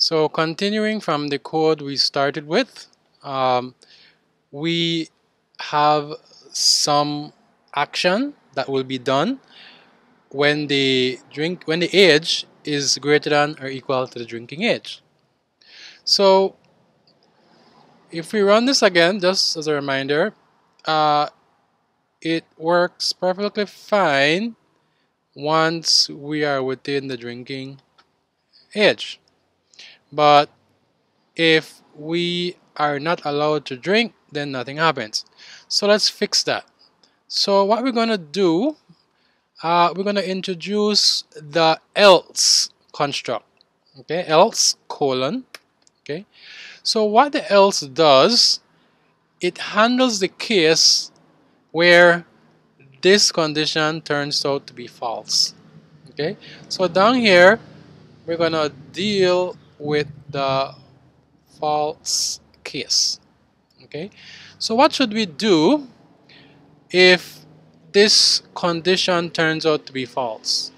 So continuing from the code we started with, um, we have some action that will be done when the drink when the age is greater than or equal to the drinking age. So if we run this again, just as a reminder, uh, it works perfectly fine once we are within the drinking age. But if we are not allowed to drink, then nothing happens. So let's fix that. So what we're going to do, uh, we're going to introduce the else construct. Okay, else colon. Okay, so what the else does, it handles the case where this condition turns out to be false. Okay, so down here, we're going to deal with the false case. Okay, so what should we do if this condition turns out to be false?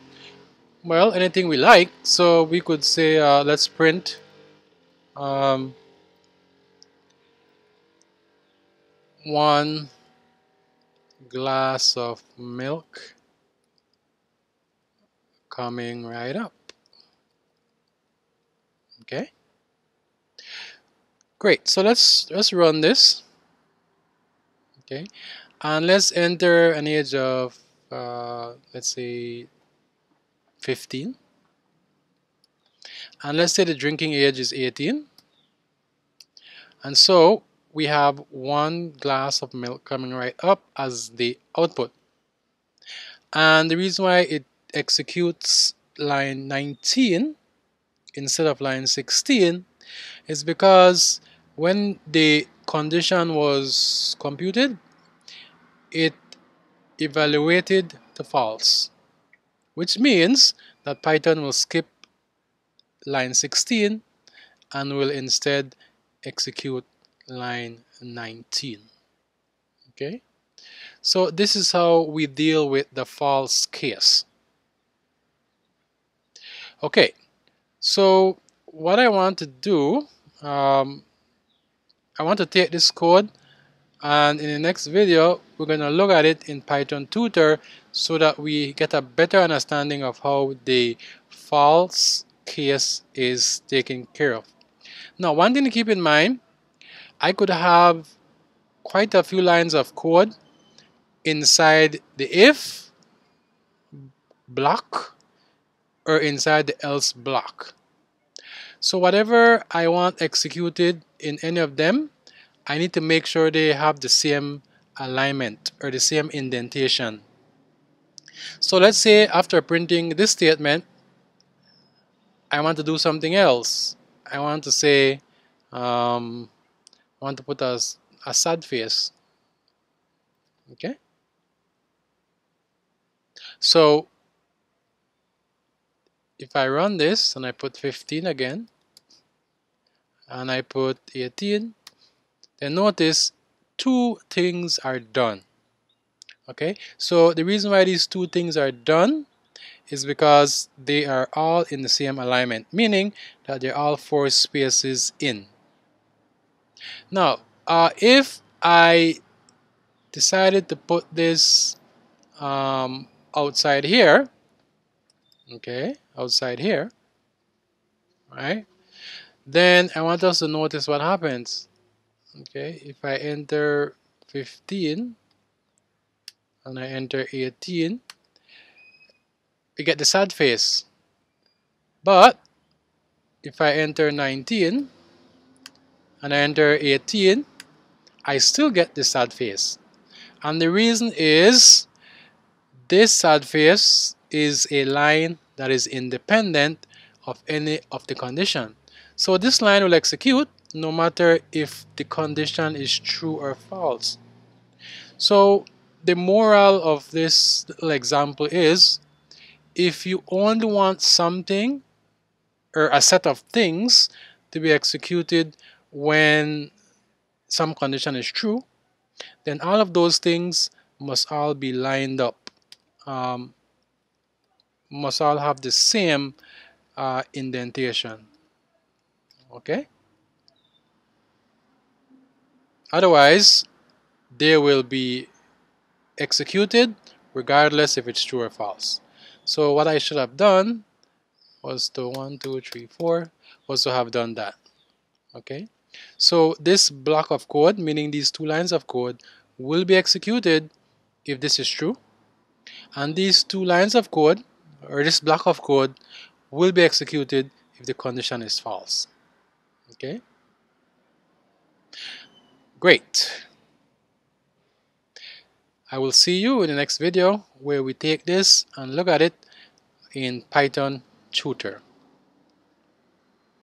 Well, anything we like. So we could say, uh, let's print um, one glass of milk coming right up. Okay. Great. So let's let's run this. Okay, and let's enter an age of uh, let's say 15, and let's say the drinking age is 18. And so we have one glass of milk coming right up as the output. And the reason why it executes line 19 instead of line 16 is because when the condition was computed it evaluated to false which means that Python will skip line 16 and will instead execute line 19 okay? So this is how we deal with the false case. Okay so what I want to do, um, I want to take this code and in the next video we're going to look at it in Python tutor so that we get a better understanding of how the false case is taken care of. Now one thing to keep in mind, I could have quite a few lines of code inside the if block or inside the else block. So whatever I want executed in any of them, I need to make sure they have the same alignment or the same indentation. So let's say after printing this statement, I want to do something else. I want to say, um, I want to put a, a sad face. Okay? So if I run this and I put 15 again and I put 18 then notice two things are done okay? So the reason why these two things are done is because they are all in the same alignment meaning that they're all four spaces in. Now uh, if I decided to put this um, outside here okay outside here right? Then I want us to notice what happens. Okay if I enter 15 and I enter 18 we get the sad face. But if I enter 19 and I enter 18 I still get the sad face. And the reason is this sad face is a line that is independent of any of the condition. So this line will execute no matter if the condition is true or false. So the moral of this example is if you only want something or a set of things to be executed when some condition is true, then all of those things must all be lined up um, must all have the same uh, indentation. okay? Otherwise they will be executed regardless if it's true or false. So what I should have done was to one two three four was to have done that. Okay? So this block of code meaning these two lines of code will be executed if this is true. And these two lines of code or this block of code will be executed if the condition is false. Okay? Great. I will see you in the next video where we take this and look at it in Python tutor